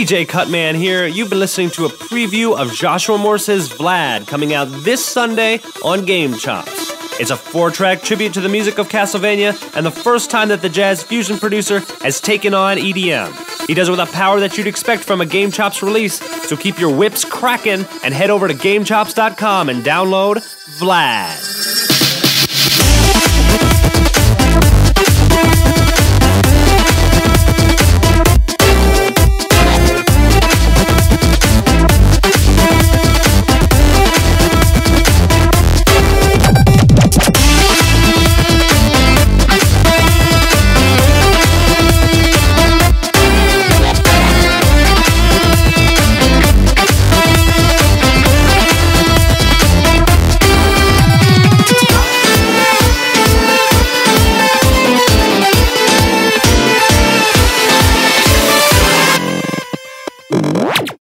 DJ Cutman here. You've been listening to a preview of Joshua Morse's Vlad coming out this Sunday on GameChops. It's a four track tribute to the music of Castlevania and the first time that the jazz fusion producer has taken on EDM. He does it with a power that you'd expect from a GameChops release, so keep your whips cracking and head over to GameChops.com and download Vlad.